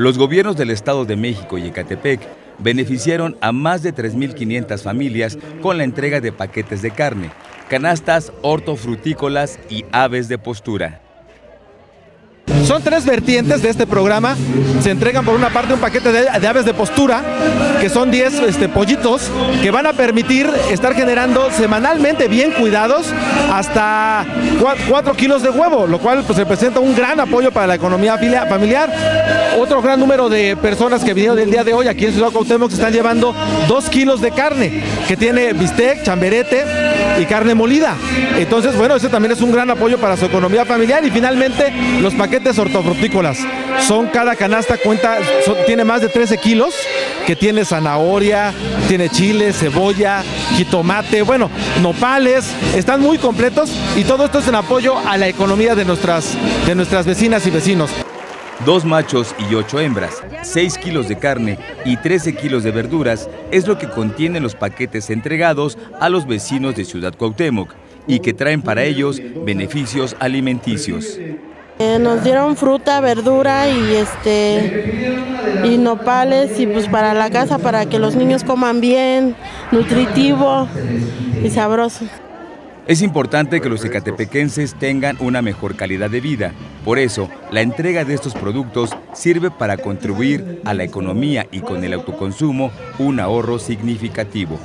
Los gobiernos del Estado de México y Ecatepec beneficiaron a más de 3.500 familias con la entrega de paquetes de carne, canastas hortofrutícolas y aves de postura. Son tres vertientes de este programa. Se entregan por una parte un paquete de, aves de postura, que son 10 este, pollitos, que van a permitir estar generando semanalmente bien cuidados hasta 4 kilos de huevo, lo cual pues, representa un gran apoyo para la economía familiar. Otro gran número de personas que vinieron el día de hoy aquí en Ciudad Cuauhtémoc se están llevando 2 kilos de carne, que tiene bistec, chamberete y carne molida. Entonces, bueno, ese también es un gran apoyo para su economía familiar. Y finalmente, los paquetes hortofrutícolas. Son cada canasta cuenta, tiene más de 13 kilos, que tiene zanahoria, tiene chile, cebolla, jitomate, bueno, nopales, están muy completos y todo esto es en apoyo a la economía de nuestras, de nuestras vecinas y vecinos. Dos machos y ocho hembras, 6 kilos de carne y 13 kilos de verduras es lo que contienen los paquetes entregados a los vecinos de Ciudad Cuauhtémoc y que traen para ellos beneficios alimenticios. Eh, nos dieron fruta, verdura y este y nopales y pues para la casa para que los niños coman bien, nutritivo y sabroso. Es importante que los ecatepequenses tengan una mejor calidad de vida. Por eso, la entrega de estos productos sirve para contribuir a la economía y con el autoconsumo un ahorro significativo.